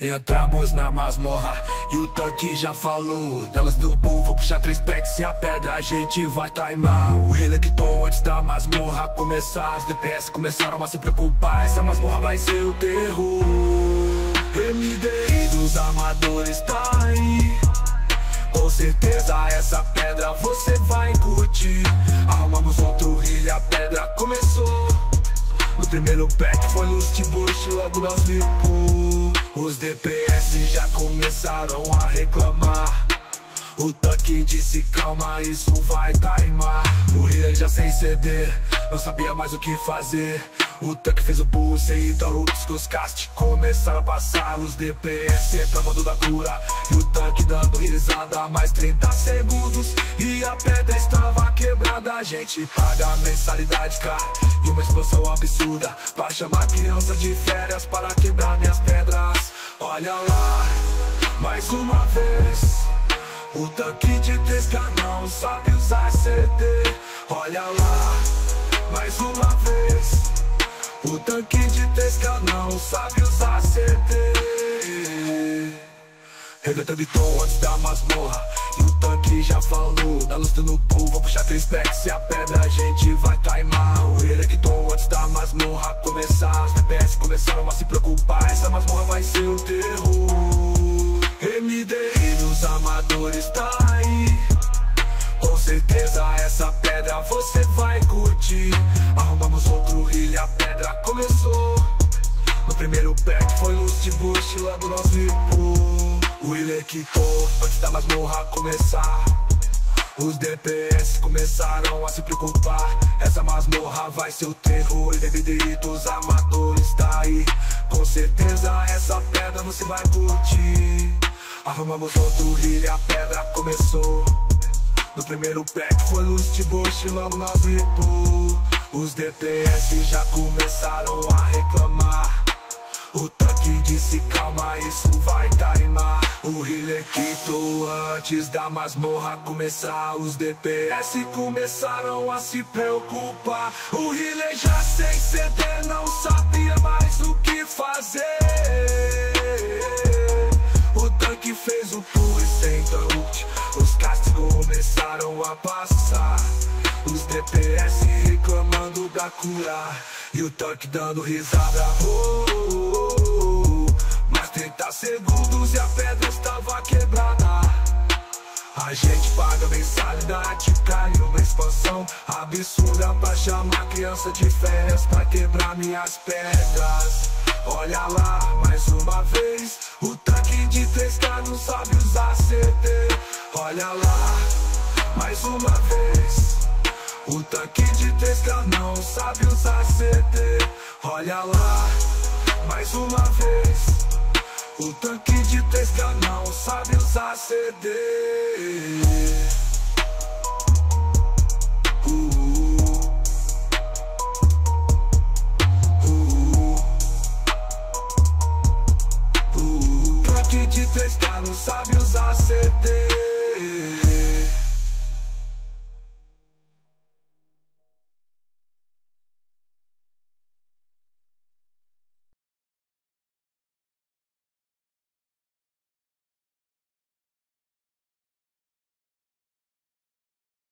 Entramos na masmorra e o tanque já falou. Delas do povo, vou puxar três packs e a pedra a gente vai timar O relectou antes da masmorra começar As DPS começaram a se preocupar. Essa masmorra vai ser o terror. MDI dos amadores tá aí. Com certeza essa pedra você vai curtir. Arrumamos outro rilho, a pedra começou. No primeiro pack foi Lust Bush, logo nós limpou os DPS já começaram a reclamar. O tanque disse calma, isso vai O healer já sem ceder, não sabia mais o que fazer. O tanque fez o pulse e Taurus com os cast Começaram a passar. Os DPS reclamando da cura E o tanque dando risada. Mais 30 segundos E a pedra estava quebrada. A gente paga a mensalidade cara E uma explosão absurda. Pra chamar criança de férias para quebrar minhas pedras Olha lá, mais uma vez. O tanque de 3K não sabe usar CD Olha lá, mais uma vez. O tanque de 3K não sabe usar CD Regatando tom antes da masmorra. E o tanque já falou Dá lustre no pool, vou puxar três packs. Se a pedra a gente vai timar O Relecton antes da masmorra começar começaram a se preocupar. Essa masmorra vai ser o terror. MDI dos amadores tá aí. Com certeza essa pedra você vai curtir. Arrumamos outro rilho, a pedra começou. No primeiro pack foi Lust Bush, logo nós vimos O ilha quitou antes da masmorra começar os DPS começaram a se preocupar. Essa masmorra vai ser o terror E DVD dos amadores tá aí Com certeza essa pedra você vai curtir. Arrumamos outro rilho, a pedra começou. No primeiro pack foi Lust Bush, logo nós vimos os DPS já começaram a reclamar. O tanque disse calma, isso vai timar O healer quitou antes da masmorra começar. Os DPS começaram a se preocupar. O healer já sem CD não sabia mais o que fazer. O tanque fez o pull e sem ult Os castes começaram a passar. Os DPS reclamando da cura E o tanque dando risada. Oh, oh, oh, mensalidade, caiu uma expansão. Absurda pra chamar criança de férias Pra quebrar minhas pedras Olha lá, mais uma vez O tanque de 3K não sabe usar CD Olha lá, mais uma vez o tanque de 3K não sabe usar CD Olha lá, mais uma vez O tanque de 3K não sabe usar CD testar, tá não sabe usar CD.